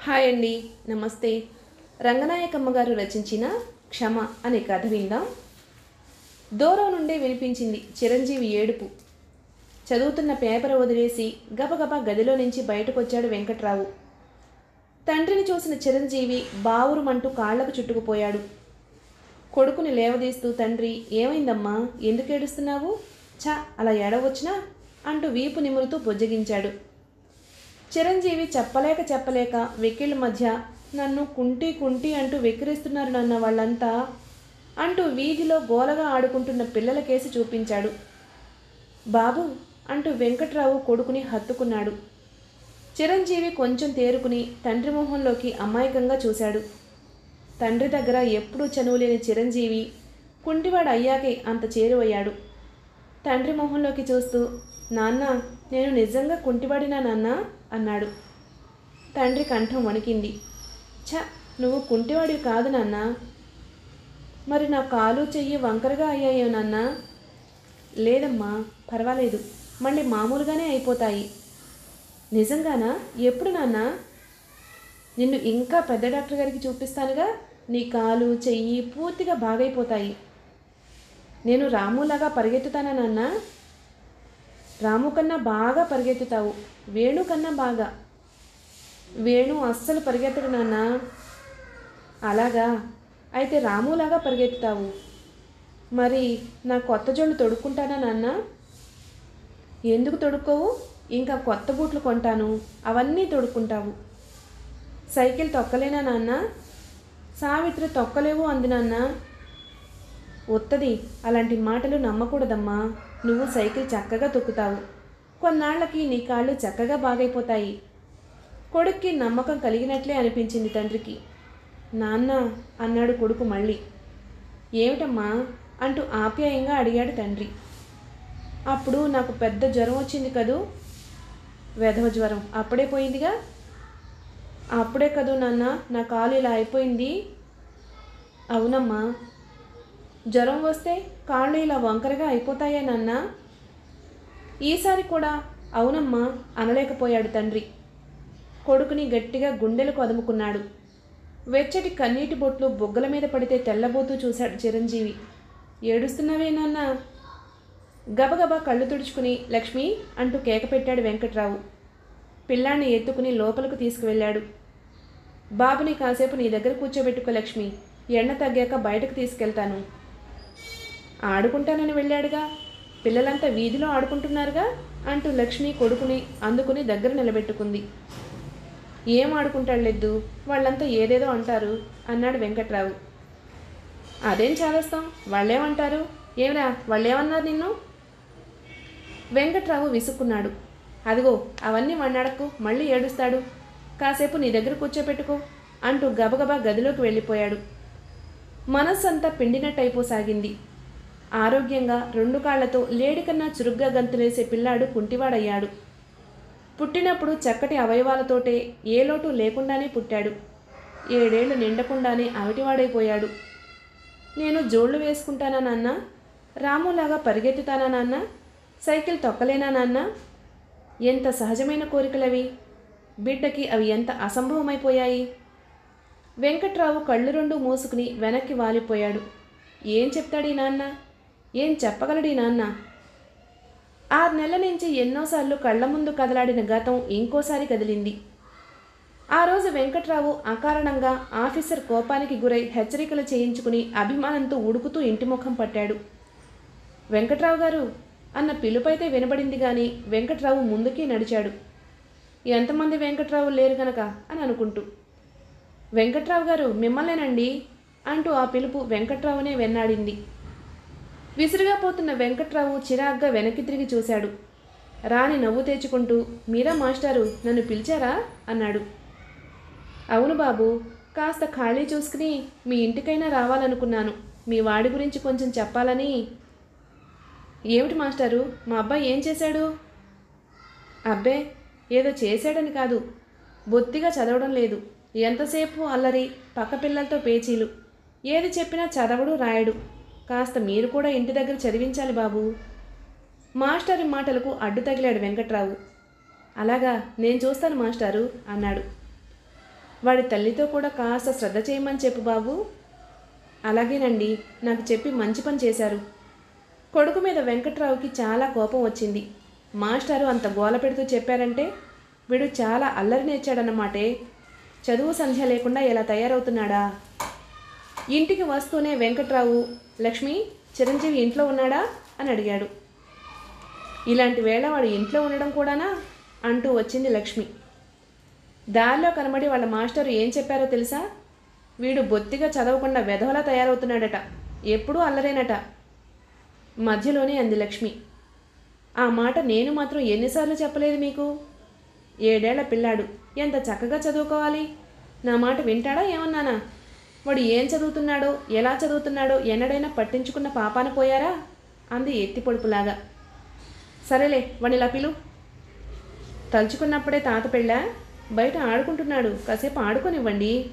Hi అండి నమస్తే. రంగనాయకమ్మ గారు రచించిన క్షమ అనే కథ విందాం. దూరం నుండే వినిపించింది చిరంజీవి ఏడుపు. చదువుతున్న పేపర్ వదిలేసి గబగబా గదిలో నుంచి బయటకొచ్చాడు వెంకట్రావు. తండ్రిని చూసిన చిరంజీవి బావురుమంటూ కాళ్ళకు చుట్టుకుపోయాడు. కొడుకుని లేవదీస్తూ తండ్రి ఏమైందమ్మా? ఎందుకు ఏడుస్తున్నావు ఛ అలా ఏడవచ్చునా? అంటూ వీపు నిమురుతూ బుజ్జగించాడు. చిరంజీవి చెప్పలేక చెప్పలేక వెకిల్ మధ్య నన్ను కుంటి కుంటి అంటూ వెక్కిరిస్తున్నారు నాన్న వాళ్ళంతా అంటూ వీధిలో గోలగా ఆడుకుంటున్న పిల్లల కేసి చూపించాడు. బాబు అంటూ వెంకట్రావు కొడుకుని హత్తుకున్నాడు. చిరంజీవి కొంచెం తేరుకుని తండ్రి మొహంలోకి అమాయకంగా చూశాడు. తండ్రి దగ్గర ఎప్పుడూ చనువులేని చిరంజీవి కుంటివాడు అయ్యాకే అంత చేరువయ్యాడు. తండ్రి మొహంలోకి చూస్తూ నాన్న నేను నిజంగా కుంటివాడినా నాన్న? అన్నాడు. తండ్రి కంఠం వణికింది. ఛ నువ్వు కుంటివాడివి కాదు నాన్న. మరి నా కాలు చెయ్యి వంకరగా అయ్యాయో నాన్న? లేదమ్మా పర్వాలేదు. మళ్ళీ మామూలుగానే అయిపోతాయి. నిజంగానా? ఎప్పుడు నాన్న? నిన్ను ఇంకా పెద్ద డాక్టర్ గారికి చూపిస్తానుగా? నీ కాలు చెయ్యి పూర్తిగా బాగైపోతాయి. నేను రాములాగా పరిగెత్తుతానా నాన్న? రాము కన్నా బాగా పరిగెత్తుతావు. వేణు కన్నా బాగా. వేణు అస్సలు పరిగెత్తడు నాన్న. అలాగా? అయితే రాములాగా పరిగెత్తుతావు. మరి నా కొత్త జోళ్ళు తొడుక్కుంటానా నాన్న? ఎందుకు తొడుక్కోవు? ఇంకా కొత్త బూట్లు కొంటాను. అవన్నీ తొడుక్కుంటావు. సైకిల్ తొక్కలేనా నాన్న? సావిత్రి తొక్కలేవు అంది నాన్న. వత్తది అలాంటి మాటలు నమ్మకూడదమ్మా. నువ్వు సైకిల్ చక్కగా తొక్కుతావు. కొన్నాళ్ళకి నీ కాళ్ళు చక్కగా బాగైపోతాయి. కొడుక్కి నమ్మకం కలిగినట్లే అనిపించింది తండ్రికి. నాన్న అన్నాడు కొడుకు మళ్ళీ. ఏమిటమ్మా? అంటూ ఆప్యాయంగా అడిగాడు తండ్రి. అప్పుడు నాకు పెద్ద జ్వరం వచ్చింది కదూ? వెధవ జ్వరం. అప్పుడే పోయిందిగా? అప్పుడే కదూ నాన్న? నా కాలు ఇలా అయిపోయింది? అవునమ్మా. జ్వరం వస్తే కాళ్ళు ఇలా వంకరగా అయిపోతాయే నాన్న. ఈసారి కూడా అవునమ్మా అనలేకపోయాడు తండ్రి. కొడుకుని గట్టిగా గుండెలకు అదుముకున్నాడు వెచ్చటి కన్నీటి బొట్లు బొగ్గల మీద పడితే తెల్లబోతూ చూశాడు చిరంజీవి. ఏడుస్తున్నావేనన్నా గబగబా కళ్ళు తుడుచుకుని లక్ష్మి అంటూ కేక పెట్టాడు వెంకట్రావు. పిల్లాన్ని ఎత్తుకుని లోపలకు తీసుకువెళ్ళాడు. బాబుని కాసేపు నీ దగ్గర కూర్చోబెట్టుకో లక్ష్మి. ఎండ తగ్గాక బయటకు తీసుకెళ్తాను. ఆడుకుంటానని వెళ్ళాడుగా. పిల్లలంతా వీధిలో ఆడుకుంటున్నారుగా అంటూ లక్ష్మి కొడుకుని అందుకుని దగ్గర నిలబెట్టుకుంది. ఏం ఆడుకుంటాడులేదు వాళ్ళంతా ఏదేదో అంటారు అన్నాడు వెంకట్రావు. అదేం చేస్తాం వాళ్ళేమంటారు? ఏమిరా వాళ్ళేమన్నారు నిన్ను? వెంకట్రావు విసుక్కున్నాడు. అదిగో అవన్నీ మన్నాడకు మళ్ళీ ఏడుస్తాడు. కాసేపు నీ దగ్గర కూర్చోపెట్టుకో అంటూ గబగబా గదిలోకి వెళ్ళిపోయాడు. మనస్సంతా పిండినట్టయిపోసాగింది. ఆరోగ్యంగా రెండు కాళ్ళతో లేడికన్నా చురుగ్గా గంతులేసే పిల్లాడు కుంటివాడయ్యాడు. పుట్టినప్పుడు చక్కటి అవయవాలతోటే ఏ లోటు లేకుండానే పుట్టాడు. ఏడేళ్ళు నిండకుండానే అవిటివాడైపోయాడు. నేను జోళ్ళు వేసుకుంటానా నాన్న? రాములాగా పరిగెత్తుతానా నాన్న? సైకిల్ తొక్కలేనా నాన్న? ఎంత సహజమైన కోరికలవి. బిడ్డకి అవి ఎంత అసంభవమైపోయాయి. వెంకట్రావు కళ్ళు రెండు మూసుకుని వెనక్కి వాలిపోయాడు. ఏం చెప్తాడీ నాన్న? ఏం చెప్పగలడీ నాన్న? ఆరు నెలల నుంచి ఎన్నోసార్లు కళ్ళ ముందు కదలాడిన గతం ఇంకోసారి కదిలింది. ఆ రోజు వెంకట్రావు అకారణంగా ఆఫీసర్ కోపానికి గురై హెచ్చరికలు చేయించుకుని అభిమానంతో ఉడుకుతూ ఇంటి ముఖం పట్టాడు. వెంకట్రావు గారు అన్న పిలుపైతే వినబడింది కానీ వెంకట్రావు ముందుకే నడిచాడు. ఎంతమంది వెంకట్రావు లేరు గనక అని అనుకుంటూ. వెంకట్రావు గారు మిమ్మల్నేనండి? అంటూ ఆ పిలుపు వెంకట్రావునే వెన్నాడింది. విసిరిగా పోతున్న వెంకట్రావు చిరాగ్గా వెనక్కి తిరిగి చూశాడు. రాని నవ్వు తెచ్చుకుంటూ మీరా మాస్టారు నన్ను పిలిచారా? అన్నాడు. అవును బాబు కాస్త ఖాళీ చూసుకుని మీ ఇంటికైనా రావాలనుకున్నాను. మీ వాడి గురించి కొంచెం చెప్పాలని. ఏమిటి మాస్టారు మా అబ్బాయి ఏం చేశాడు? అబ్బే ఏదో చేశాడని కాదు. బొత్తిగా చదవడం లేదు. ఎంతసేపు అల్లరి పక్క పిల్లలతో పేచీలు. ఏది చెప్పినా చదవడు రాయడు. కాస్త మీరు కూడా ఇంటి దగ్గర చదివించాలి బాబు. మాస్టర్ మాటలకు అడ్డు తగిలాడు వెంకట్రావు. అలాగా నేను చూస్తాను మాస్టారు అన్నాడు. వాడి తల్లితో కూడా కాస్త శ్రద్ధ చేయమని చెప్పు బాబు. అలాగేనండి నాకు చెప్పి మంచి పని చేశారు. కొడుకు మీద వెంకట్రావుకి చాలా కోపం వచ్చింది. మాస్టారు అంత గోల పెడుతూ చెప్పారంటే వీడు చాలా అల్లరి నేర్చాడన్నమాటే. చదువు సంధ్య లేకుండా ఎలా తయారవుతున్నాడా? ఇంటికి వస్తూనే వెంకట్రావు లక్ష్మి చిరంజీవి ఇంట్లో ఉన్నాడా? అని అడిగాడు. ఇలాంటి వేళ వాడు ఇంట్లో ఉండడం కూడానా? అంటూ వచ్చింది లక్ష్మి. దారిలో కనబడి వాళ్ళ మాస్టర్ ఏం చెప్పారో తెలుసా? వీడు బొత్తిగా చదవకుండా వెధవలా తయారవుతున్నాడట. ఎప్పుడూ అల్లరేనట. మధ్యలోనే అంది లక్ష్మి. ఆ మాట నేను మాత్రం ఎన్నిసార్లు చెప్పలేదు మీకు? ఏడేళ్ళ పిల్లాడు ఎంత చక్కగా చదువుకోవాలి? నా మాట వింటాడా ఏమన్నానా? వాడు ఏం చదువుతున్నాడో ఎలా చదువుతున్నాడో ఎన్నడైనా పట్టించుకున్న పాపాన పోయారా? అంది ఎత్తి పొడుపులాగా. సరేలే వాడిలా పిలు. తలుచుకున్నప్పుడే తాత పెళ్ళా? బయట ఆడుకుంటున్నాడు కాసేపు ఆడుకొనివ్వండి.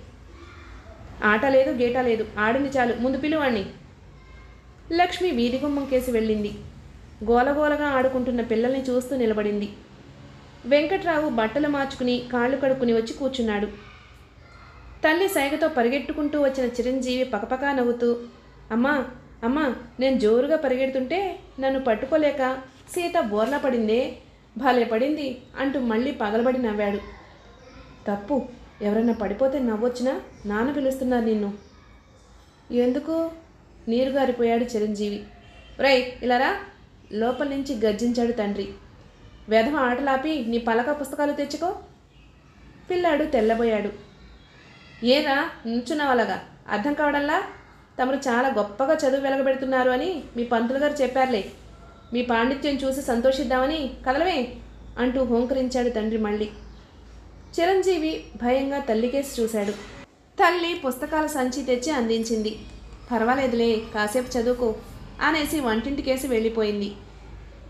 ఆట లేదు గేటా లేదు ఆడింది చాలు ముందు పిలువాణ్ణి లక్ష్మి వీధి గుమ్మం కేసి వెళ్ళింది. గోలగోలగా ఆడుకుంటున్న పిల్లల్ని చూస్తూ నిలబడింది. వెంకట్రావు బట్టలు మార్చుకుని కాళ్ళు కడుక్కుని వచ్చి కూర్చున్నాడు. తల్లి సైగతో పరిగెట్టుకుంటూ వచ్చిన చిరంజీవి పకపకా నవ్వుతూ అమ్మా అమ్మా నేను జోరుగా పరిగెడుతుంటే నన్ను పట్టుకోలేక సీత బోర్లా పడిందే భలే పడింది అంటూ మళ్ళీ పగలబడి నవ్వాడు. తప్పు ఎవరైనా పడిపోతే నవ్వొచ్చినా నాన్న పిలుస్తున్నారు నిన్ను. ఎందుకు? నీరు గారిపోయాడు చిరంజీవి రై. ఇలారా లోపల నుంచి గర్జించాడు తండ్రి. వెధవ ఆటలాపి నీ పలక పుస్తకాలు తెచ్చుకో. పిల్లాడు తెల్లబోయాడు. ఏరా నుంచున్నావలాగా. అర్థం కావడంలా? తమరు చాలా గొప్పగా చదువు వెలగబెడుతున్నారు అని మీ పంతులు గారు చెప్పారులే. మీ పాండిత్యం చూసి సంతోషిద్దామని కదలవే అంటూ హోంకరించాడు తండ్రి మళ్ళీ. చిరంజీవి భయంగా తల్లికేసి చూశాడు. తల్లి పుస్తకాల సంచి తెచ్చి అందించింది. పర్వాలేదులే కాసేపు చదువుకో అనేసి వంటింటికేసి వెళ్ళిపోయింది.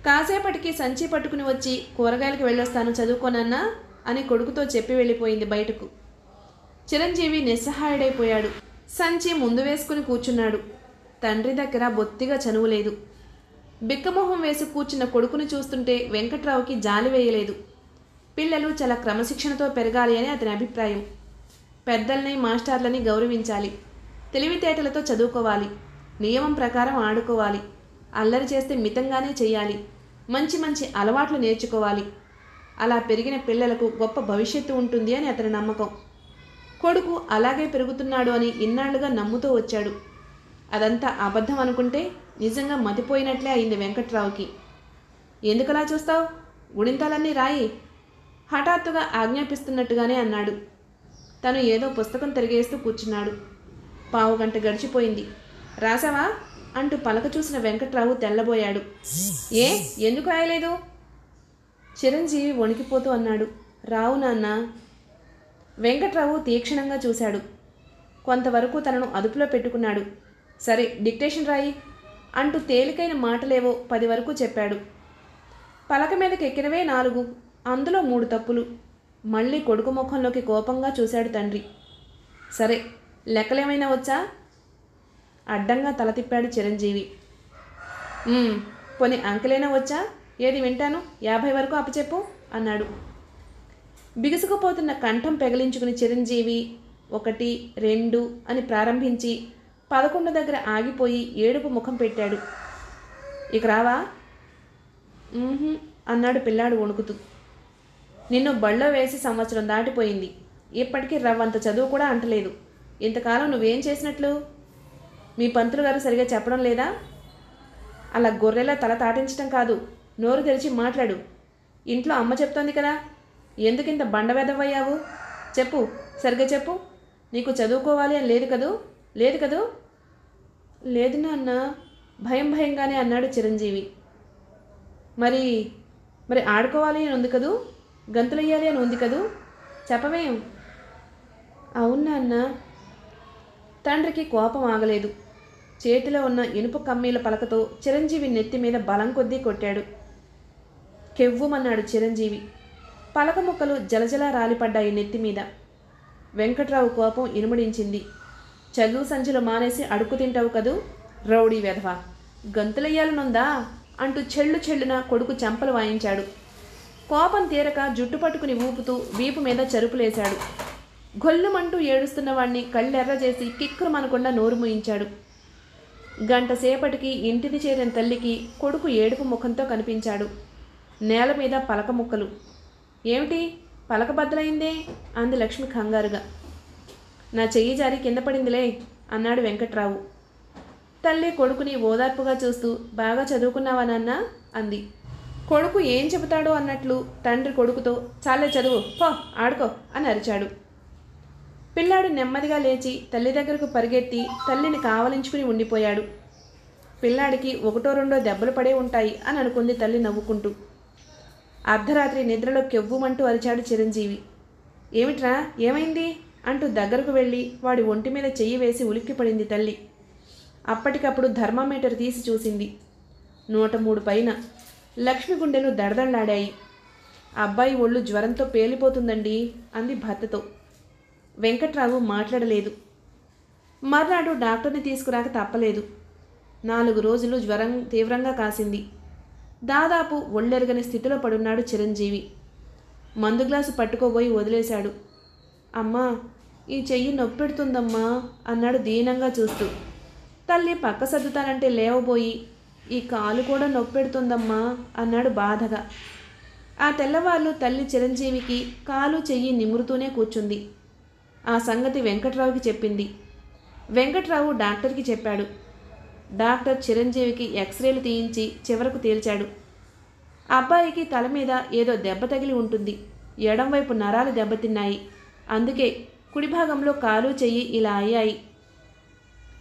కాసేపటికి సంచి పట్టుకుని వచ్చి కూరగాయలకు వెళ్ళొస్తాను చదువుకోనన్నా అని కొడుకుతో చెప్పి వెళ్ళిపోయింది బయటకు. చిరంజీవి నిస్సహాయుడైపోయాడు. సంచి ముందు వేసుకుని కూర్చున్నాడు. తండ్రి దగ్గర బొత్తిగా చనువు లేదు. బిక్కమొహం వేసి కూర్చున్న కొడుకుని చూస్తుంటే వెంకట్రావుకి జాలి వేయలేదు. పిల్లలు చాలా క్రమశిక్షణతో పెరగాలి అని అతని అభిప్రాయం. పెద్దల్ని మాస్టర్లని గౌరవించాలి. తెలివితేటలతో చదువుకోవాలి. నియమం ప్రకారం ఆడుకోవాలి. అల్లరి చేస్తే మితంగానే చేయాలి. మంచి మంచి అలవాట్లు నేర్చుకోవాలి. అలా పెరిగిన పిల్లలకు గొప్ప భవిష్యత్తు ఉంటుంది అని అతని నమ్మకం. కొడుకు అలాగే పెరుగుతున్నాడు అని ఇన్నాళ్ళుగా నమ్ముతూ వచ్చాడు. అదంతా అబద్ధం అనుకుంటే నిజంగా మతిపోయినట్లే అయింది వెంకట్రావుకి. ఎందుకలా చూస్తావు? గుణింతాలన్నీ రాయి. హఠాత్తుగా ఆజ్ఞాపిస్తున్నట్టుగానే అన్నాడు. తను ఏదో పుస్తకం తిరిగేస్తూ కూర్చున్నాడు. పావు గంట గడిచిపోయింది. రాసావా? అంటూ పలక చూసిన వెంకట్రావు తెల్లబోయాడు. ఏ? ఎందుకు రాయలేదు? చిరంజీవి వణికిపోతూ అన్నాడు. రావు నాన్న వెంకట్రావు తీక్షణంగా చూశాడు. కొంతవరకు తనను అదుపులో పెట్టుకున్నాడు. సరే డిక్టేషన్ రాయి అంటూ తేలికైన మాటలేవో పది వరకు చెప్పాడు. పలక మీదకి ఎక్కినవే నాలుగు అందులో మూడు తప్పులు. మళ్ళీ కొడుకు ముఖంలోకి కోపంగా చూశాడు తండ్రి. సరే లెక్కలేమైనా వచ్చా? అడ్డంగా తల తిప్పాడు చిరంజీవి. కొన్ని పోనీ అంకెలైనా వచ్చా? ఏది వింటాను? యాభై వరకు అప్పచెప్పు అన్నాడు. బిగుసుకుపోతున్న కంఠం పెగలించుకుని చిరంజీవి ఒకటి రెండు అని ప్రారంభించి పదకొండు దగ్గర ఆగిపోయి ఏడుపు ముఖం పెట్టాడు. ఇక రావా? అన్నాడు పిల్లాడు వణుకుతూ. నిన్ను బళ్ళో వేసి సంవత్సరం దాటిపోయింది. ఇప్పటికీ రవ్వంత చదువు కూడా అంటలేదు. ఇంతకాలం నువ్వేం చేసినట్లు? మీ పంతులు గారు సరిగా చెప్పడం లేదా? అలా గొర్రెలా తల తాటించటం కాదు. నోరు తెరిచి మాట్లాడు. ఇంట్లో అమ్మ చెప్తోంది కదా. ఎందుకింత బండవెదవయ్యావు? చెప్పు సరిగ్గా చెప్పు. నీకు చదువుకోవాలి అని లేదు కదూ? లేదు కదూ? లేదు నాన్న భయం భయంగానే అన్నాడు చిరంజీవి. మరి మరి ఆడుకోవాలి అని ఉంది కదూ? గంతులయ్యాలి అని ఉంది కదూ? చెప్పవేం. అవునా అన్న తండ్రికి కోపం ఆగలేదు. చేతిలో ఉన్న ఇనుప కమ్మీల పలకతో చిరంజీవి నెత్తి మీద బలం కొద్దీ కొట్టాడు. కెవ్వుమన్నాడు చిరంజీవి. పలక ముక్కలు జలజలా రాలిపడ్డాయి నెత్తి మీద. వెంకట్రావు కోపం ఇనుమడించింది. చదువు సంచులు మానేసి అడుక్కు తింటావు కదూ? రౌడీ వెధవ. గంతులయ్యాలనుందా? అంటూ చెళ్ళు చెళ్ళున కొడుకు చెంపలు వాయించాడు. కోపం తీరక జుట్టు పట్టుకుని ఊపుతూ వీపు మీద చెరుపులేశాడు. గొల్లుమంటూ ఏడుస్తున్న వాణ్ణి కళ్ళెర్ర చేసి కిక్కురమనకుండా నోరు మూయించాడు. గంట సేపటికి ఇంటిని చేరిన తల్లికి కొడుకు ఏడుపు ముఖంతో కనిపించాడు. నేల మీద పలక ముక్కలు. ఏమిటి? పలక బద్దలైందే? అంది లక్ష్మి కంగారుగా. నా చెయ్యి జారి కింద పడిందిలే అన్నాడు వెంకట్రావు. తల్లి కొడుకుని ఓదార్పుగా చూస్తూ బాగా చదువుకున్నావా నాన్న? అంది. కొడుకు ఏం చెబుతాడో అన్నట్లు తండ్రి కొడుకుతో చాలే చదువు పో ఆడుకో అని అరిచాడు. పిల్లాడు నెమ్మదిగా లేచి తల్లి దగ్గరకు పరిగెత్తి తల్లిని కావలించుకుని ఉండిపోయాడు. పిల్లాడికి ఒకటో రెండో దెబ్బలు పడే ఉంటాయి అని అనుకుంది తల్లి నవ్వుకుంటూ. అర్ధరాత్రి నిద్రలో కెవ్వుమంటూ అరిచాడు చిరంజీవి. ఏమిట్రా? ఏమైంది? అంటూ దగ్గరకు వెళ్ళి వాడి ఒంటి మీద చెయ్యి వేసి ఉలిక్కిపడింది తల్లి. అప్పటికప్పుడు థర్మామీటర్ తీసి చూసింది. నూట మూడు పైన లక్ష్మి గుండెలు దడదళ్ళాడాయి అబ్బాయి ఒళ్ళు జ్వరంతో పేలిపోతుందండి అంది భర్తతో. వెంకట్రావు మాట్లాడలేదు. మర్నాడు డాక్టర్ని తీసుకురాక తప్పలేదు. నాలుగు రోజులు జ్వరం తీవ్రంగా కాసింది. దాదాపు ఒళ్ళెరగని స్థితిలో పడున్నాడు చిరంజీవి. మందు గ్లాసు పట్టుకోబోయి వదిలేశాడు. అమ్మా ఈ చెయ్యి నొప్పెడుతుందమ్మా అన్నాడు దీనంగా చూస్తూ. తల్లి పక్క సర్దుతానంటే లేవబోయి ఈ కాలు కూడా నొప్పెడుతుందమ్మా అన్నాడు బాధగా. ఆ తెల్లవాళ్ళు తల్లి చిరంజీవికి కాలు చెయ్యి నిమురుతూనే కూర్చుంది. ఆ సంగతి వెంకట్రావుకి చెప్పింది. వెంకట్రావు డాక్టర్కి చెప్పాడు. డాక్టర్ చిరంజీవికి ఎక్స్రేలు తీయించి చివరకు తేల్చాడు. అబ్బాయికి తల మీద ఏదో దెబ్బ తగిలి ఉంటుంది. ఎడంవైపు నరాలు దెబ్బతిన్నాయి. అందుకే కుడి భాగంలో కాలు చెయ్యి ఇలా అయ్యాయి.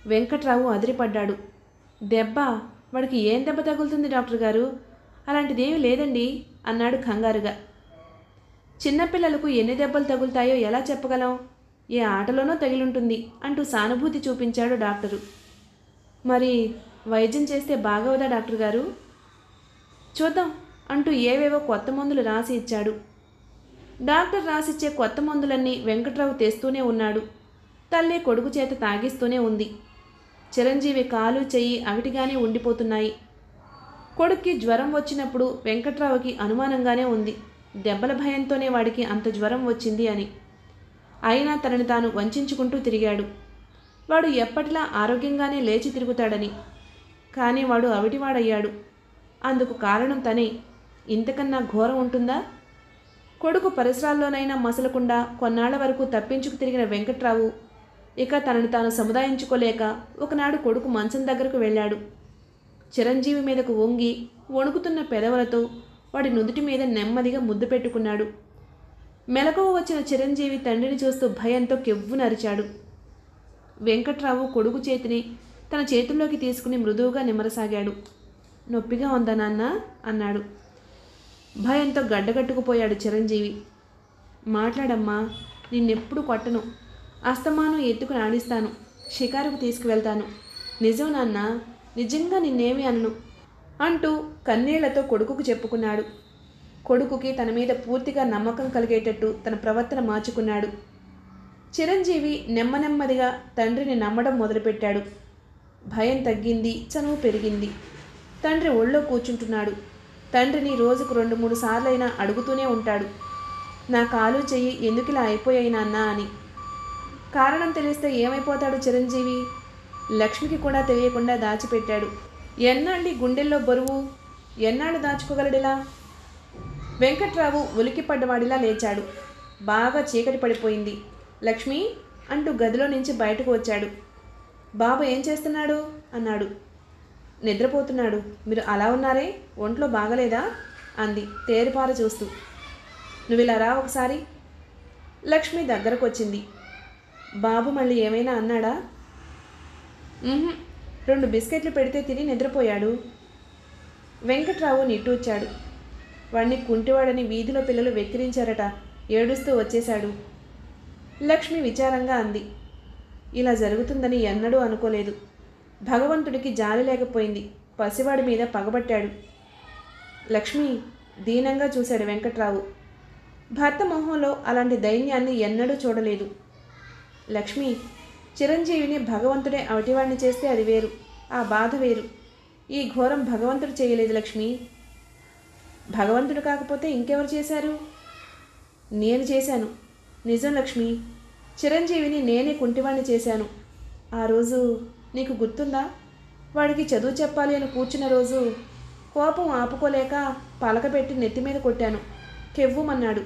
వెంకట్రావు అదిరిపడ్డాడు. దెబ్బ? వాడికి ఏం దెబ్బ తగులుతుంది డాక్టర్ గారు? అలాంటిదేమీ లేదండి అన్నాడు కంగారుగా. చిన్నపిల్లలకు ఎన్ని దెబ్బలు తగులుతాయో ఎలా చెప్పగలం? ఏ ఆటలోనో తగిలుంటుంది అంటూ సానుభూతి చూపించాడు డాక్టరు. మరి వైద్యం చేస్తే బాగవదా డాక్టర్ గారు? చూద్దాం అంటూ ఏవేవో కొత్త మందులు రాసి ఇచ్చాడు. డాక్టర్ రాసిచ్చే కొత్త మందులన్నీ వెంకట్రావు తెస్తూనే ఉన్నాడు. తల్లి కొడుకు చేత తాగిస్తూనే ఉంది. చిరంజీవి కాలు చెయ్యి అవిటిగానే ఉండిపోతున్నాయి. కొడుక్కి జ్వరం వచ్చినప్పుడు వెంకట్రావుకి అనుమానంగానే ఉంది. దెబ్బల భయంతోనే వాడికి అంత జ్వరం వచ్చింది అని. అయినా తనని తాను వంచుకుంటూ తిరిగాడు. వాడు ఎప్పటిలా ఆరోగ్యంగానే లేచి తిరుగుతాడని. కానీ వాడు అవిటివాడయ్యాడు. అందుకు కారణం తనే. ఇంతకన్నా ఘోరం ఉంటుందా? కొడుకు పరిసరాల్లోనైనా మసలకుండా కొన్నాళ్ళ వరకు తప్పించుకు తిరిగిన వెంకట్రావు ఇక తనను తాను సముదాయించుకోలేక ఒకనాడు కొడుకు మంచం దగ్గరకు వెళ్ళాడు. చిరంజీవి మీదకు వంగి వణుకుతున్న పెదవులతో వాడి నుదుటి మీద నెమ్మదిగా ముద్దు పెట్టుకున్నాడు. మెలకువ వచ్చిన చిరంజీవి తండ్రిని చూస్తూ భయంతో కెవ్వునరిచాడు వెంకట్రావు కొడుకు చేతిని తన చేతుల్లోకి తీసుకుని మృదువుగా నిమరసాగాడు నొప్పిగా ఉందా నాన్న? అన్నాడు. భయంతో గడ్డగట్టుకుపోయాడు చిరంజీవి. మాట్లాడమ్మా నిన్నెప్పుడు కొట్టను. అస్తమానం ఎత్తుకుని ఆడిస్తాను షికారుకు తీసుకువెళ్తాను. నిజం నాన్న నిజంగా నిన్నేమి అనను అంటూ కన్నీళ్ళతో కొడుకుకు చెప్పుకున్నాడు. కొడుకుకి తన మీద పూర్తిగా నమ్మకం కలిగేటట్టు తన ప్రవర్తన మార్చుకున్నాడు. చిరంజీవి నెమ్మనెమ్మదిగా తండ్రిని నమ్మడం మొదలుపెట్టాడు. భయం తగ్గింది చనువు పెరిగింది. తండ్రి ఒళ్ళో కూర్చుంటున్నాడు. తండ్రిని రోజుకు రెండు మూడు సార్లైనా అడుగుతూనే ఉంటాడు. నా కాలు చెయ్యి ఎందుకులా అయిపోయాయి నాన్న అని. కారణం తెలిస్తే ఏమైపోతాడు చిరంజీవి? లక్ష్మికి కూడా తెలియకుండా దాచిపెట్టాడు. ఎన్నాళ్ళి గుండెల్లో బరువు? ఎన్నాళ్ళు దాచుకోగలడిలా? వెంకట్రావు ఉలికిపడ్డవాడిలా లేచాడు. బాగా చీకటి పడిపోయింది. లక్ష్మి అంటూ గదిలో నుంచి బయటకు వచ్చాడు. బాబు ఏం చేస్తున్నాడు? అన్నాడు. నిద్రపోతున్నాడు. మీరు అలా ఉన్నారే? ఒంట్లో బాగలేదా? అంది తేరిపార చూస్తూ. నువ్వు ఇలా రా ఒకసారి. లక్ష్మి దగ్గరకు వచ్చింది బాబు మళ్ళీ ఏమైనా అన్నాడా? రెండు బిస్కెట్లు పెడితే తిని నిద్రపోయాడు. వెంకట్రావు నిట్టూర్చాడు వాణ్ణి కుంటివాడని వీధిలో పిల్లలు వెక్కిరించారట. ఏడుస్తూ వచ్చేశాడు. లక్ష్మి విచారంగా అంది. ఇలా జరుగుతుందని ఎన్నడూ అనుకోలేదు. భగవంతుడికి జాలి లేకపోయింది. పసివాడి మీద పగబట్టాడు. లక్ష్మి దీనంగా చూశాడు వెంకట్రావు. భర్త మొహంలో అలాంటి దైన్యాన్ని ఎన్నడూ చూడలేదు. లక్ష్మి చిరంజీవిని భగవంతుడే అవిటివాడిని చేస్తే అది వేరు. ఆ బాధ వేరు. ఈ ఘోరం భగవంతుడు చేయలేదు లక్ష్మి. భగవంతుడు కాకపోతే ఇంకెవరు చేశారు? నేను చేశాను. నిజం లక్ష్మి. చిరంజీవిని నేనే కుంటివాణ్ణి చేశాను. ఆ రోజు నీకు గుర్తుందా? వాడికి చదువు చెప్పాలి అని కూర్చున్న రోజు కోపం ఆపుకోలేక పలకబెట్టి నెత్తి మీద కొట్టాను. కెవ్వుమన్నాడు.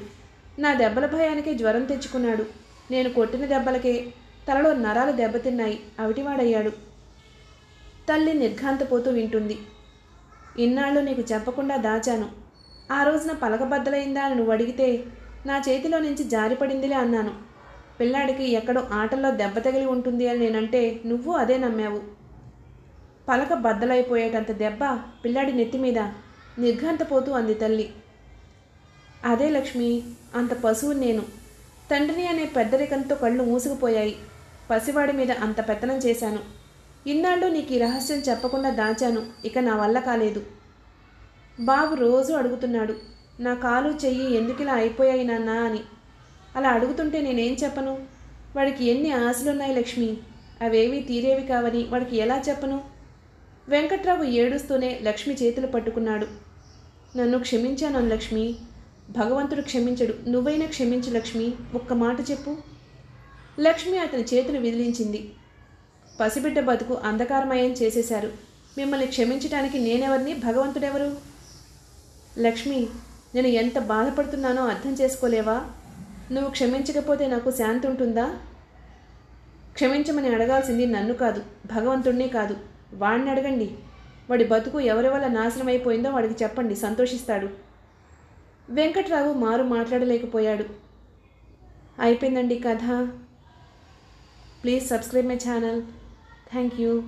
నా దెబ్బల భయానికి జ్వరం తెచ్చుకున్నాడు. నేను కొట్టిన దెబ్బలకే తలలో నరాలు దెబ్బతిన్నాయి. అవిటివాడయ్యాడు. తల్లి నిర్ఘాంతపోతూ వింటుంది. ఇన్నాళ్ళు నీకు చెప్పకుండా దాచాను. ఆ రోజున పలకబద్దలైందా అని నువ్వు అడిగితే నా చేతిలో నుంచి జారిపడిందిలే అన్నాను. పిల్లాడికి ఎక్కడో ఆటల్లో దెబ్బ తగిలి ఉంటుంది అని నేనంటే నువ్వు అదే నమ్మావు. పలక బద్దలైపోయేటంత దెబ్బ పిల్లాడి నెత్తి మీద నిర్ఘాంతపోతూ అంది తల్లి. అదే లక్ష్మి అంత పశువు నేను. తండ్రిని అనే పెద్దరికంతో కళ్ళు మూసుకుపోయాయి. పసివాడి మీద అంత పెత్తనం చేశాను. ఇన్నాళ్ళు నీకు ఈ రహస్యం చెప్పకుండా దాచాను. ఇక నా వల్ల కాలేదు. బాబు రోజు అడుగుతున్నాడు నా కాలు చెయ్యి ఎందుకిలా అయిపోయాయి నాన్న అని. అలా అడుగుతుంటే నేనేం చెప్పను? వాడికి ఎన్ని ఆశలున్నాయి లక్ష్మి? అవేవి తీరేవి కావని వాడికి ఎలా చెప్పను? వెంకట్రావు ఏడుస్తూనే లక్ష్మి చేతులు పట్టుకున్నాడు. నన్ను క్షమించాను లక్ష్మి. భగవంతుడు క్షమించడు. నువ్వైనా క్షమించు లక్ష్మి. ఒక్క మాట చెప్పు. లక్ష్మి అతని చేతులు విదిలించింది. పసిబిడ్డ బతుకు అంధకారమయం చేసేశారు. మిమ్మల్ని క్షమించటానికి నేనెవరిని? భగవంతుడెవరు? లక్ష్మి నేను ఎంత బాధపడుతున్నానో అర్థం చేసుకోలేవా? నువ్వు క్షమించకపోతే నాకు శాంతి ఉంటుందా? క్షమించమని అడగాల్సింది నన్ను కాదు భగవంతుణ్ణి కాదు. వాడిని అడగండి. వాడి బతుకు ఎవరి వల్ల నాశనం అయిపోయిందో వాడికి చెప్పండి సంతోషిస్తాడు. వెంకట్రావు మారు మాట్లాడలేకపోయాడు. అయిపోయిందండి కథ. Please subscribe my channel. Thank you.